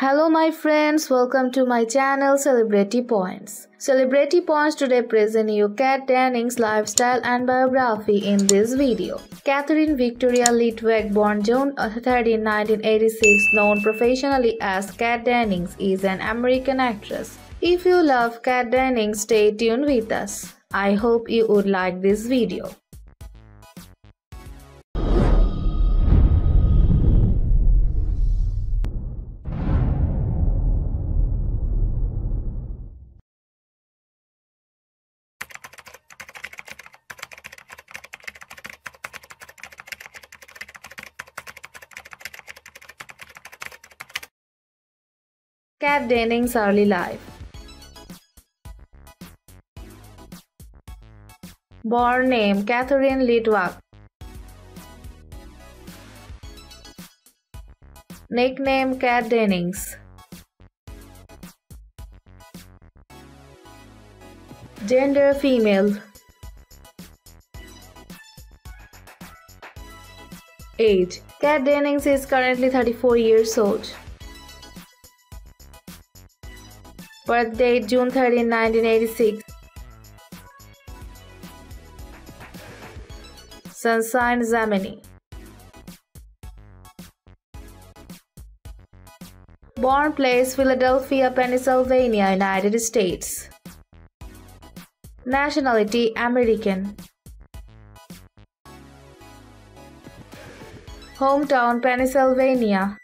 Hello my friends, welcome to my channel Celebrity Points. Celebrity Points today present you Kat Dennings' lifestyle and biography in this video. Katherine Victoria Litwack, born June 13, 1986, known professionally as Kat Dennings, is an American actress. If you love Kat Dennings, stay tuned with us. I hope you would like this video. Kat Dennings' early life. Born name Katherine Litwack. Nickname Kat Dennings. Gender female. Age Kat Dennings is currently 34 years old. Birth date June 13, 1986. Sun sign Gemini. Born place Philadelphia, Pennsylvania, United States. Nationality American. Hometown Pennsylvania.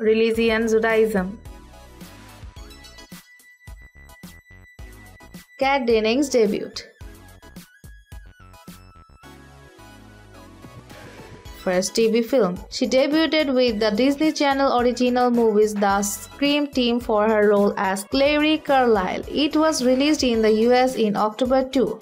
Religion Judaism. Kat Dennings debut. First TV film. She debuted with the Disney Channel original movies The Scream Team for her role as Clary Carlisle. It was released in the US in October 2.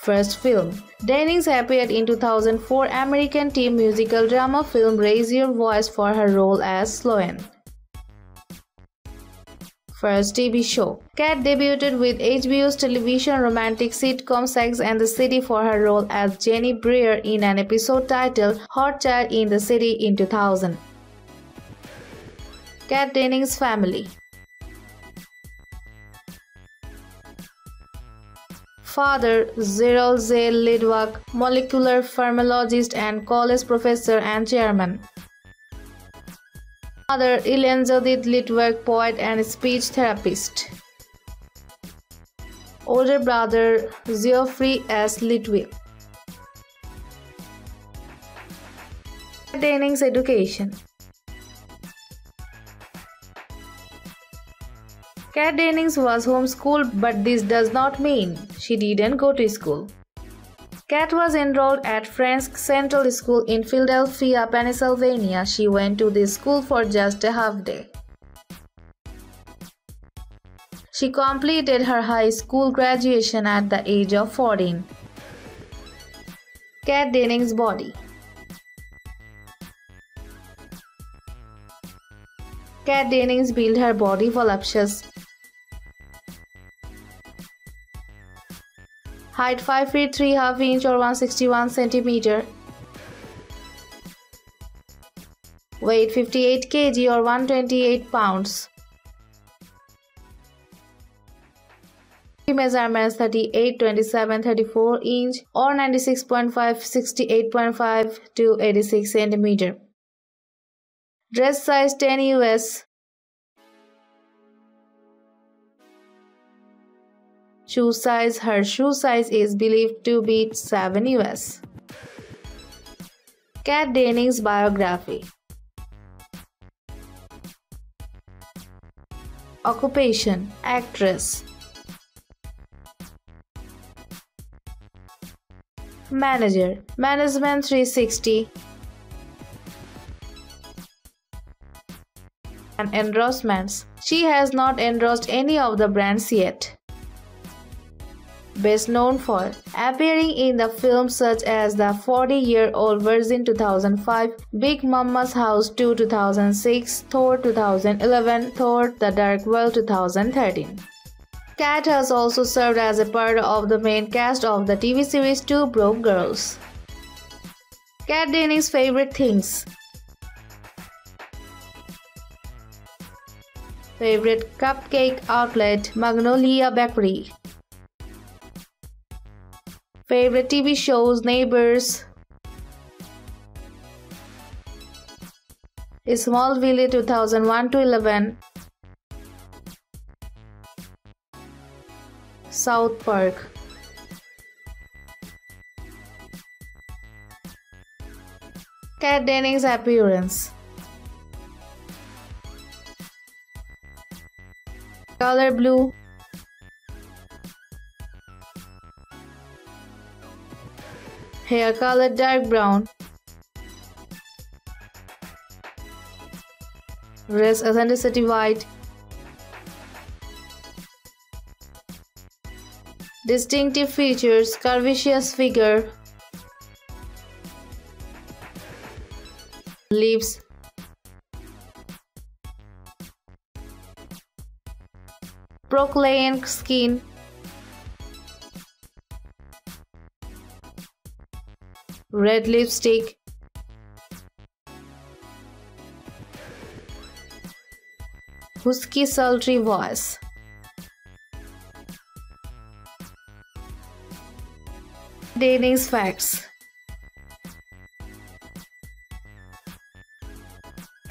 First film. Dennings appeared in 2004 American teen musical drama film Raise Your Voice for her role as Sloane. First TV show. Kat debuted with HBO's television romantic sitcom Sex and the City for her role as Jenny Breer in an episode titled Hot Child in the City in 2000. Kat Dennings' family. Father Cyril J. Litwack, molecular pharmacologist and college professor and chairman. Mother Ellen Judith Litwack, poet and speech therapist. Older brother Geoffrey S. Litwack. Dennings education. Kat Dennings was homeschooled, but this does not mean she didn't go to school. Kat was enrolled at Friends Central School in Philadelphia, Pennsylvania. She went to this school for just a half day. She completed her high school graduation at the age of 14. Kat Dennings' body Kat Dennings built her body voluptuous height 5 feet 3 half inch or 161 centimeter. Weight 58 kg or 128 pounds. Measurements 38 27 34 inch or 96.5 68.5 to 86 centimeter. Dress size 10 us Shoe size Her shoe size is believed to be 7 US. Kat Dennings biography Occupation Actress Manager Management 360 and endorsements. She has not endorsed any of the brands yet best known for appearing in the films such as The 40-Year-Old Virgin 2005, Big Mama's House 2 2006, Thor 2011, Thor The Dark World 2013. Kat has also served as a part of the main cast of the TV series Two Broke Girls. Kat Dennings' favorite things. Favorite cupcake outlet Magnolia Bakery. Favorite TV shows Neighbors. Smallville 2001 to 11. South Park. Kat Dennings' appearance. Color blue. Hair color dark brown. Race authenticity white. Distinctive features curvaceous figure. Leaves. Proclaim skin. Red lipstick. Husky sultry voice. Dennings facts.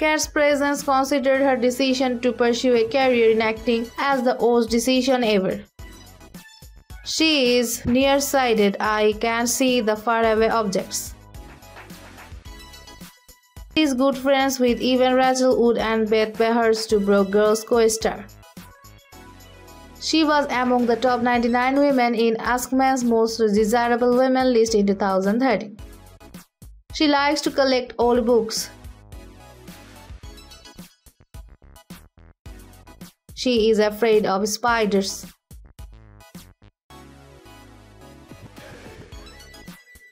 Kat's presence considered her decision to pursue a career in acting as the worst decision ever. She is nearsighted, I can see the faraway objects. She is good friends with Evan Rachel Wood and Beth Behrs, two Broke Girls co-star. She was among the top 99 women in Askmen's Most Desirable Women list in 2013. She likes to collect old books, She is afraid of spiders.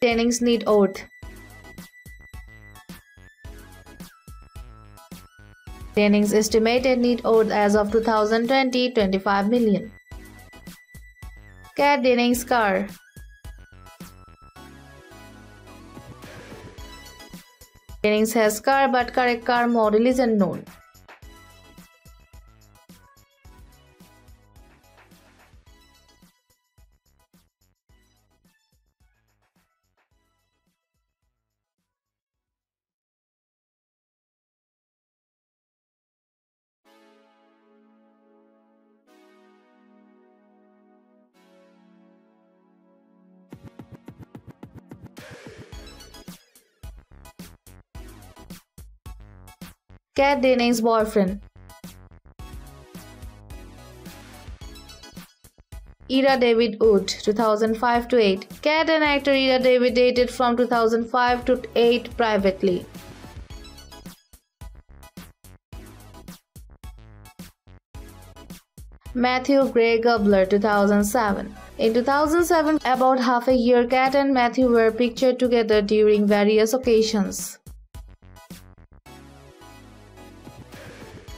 Dennings need oath. Dennings estimated need oath as of 2020 25 million. Kat Dennings car. Dennings has car but correct car model is unknown. Kat Dennings' boyfriend. Ira David Wood, 2005 to 8. Kat and actor Ira David dated from 2005 to 8 privately. Matthew Gray Gubler, 2007. In 2007, about half a year, Kat and Matthew were pictured together during various occasions.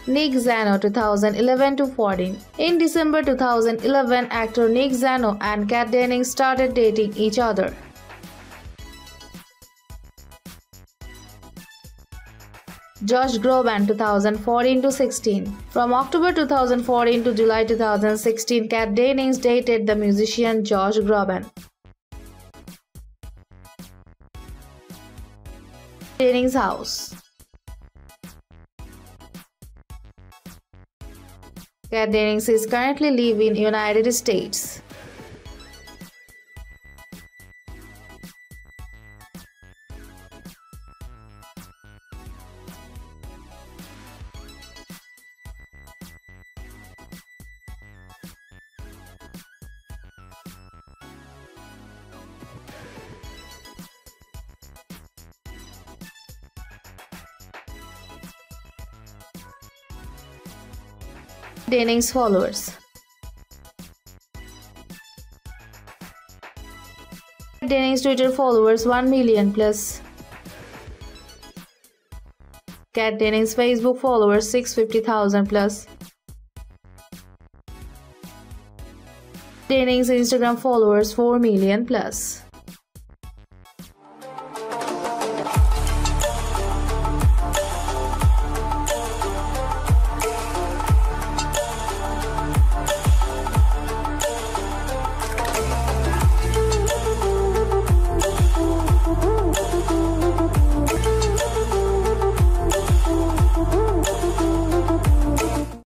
Nick Zano 2011-14 In December 2011, actor Nick Zano and Kat Dennings started dating each other. Josh Groban 2014-16 From October 2014 to July 2016, Kat Dennings dated the musician Josh Groban. Dennings house Kat Dennings is currently live in United States. Dennings followers. Dennings Twitter followers 1 million plus. Kat Dennings Facebook followers 650,000 plus. Dennings Instagram followers 4 million plus.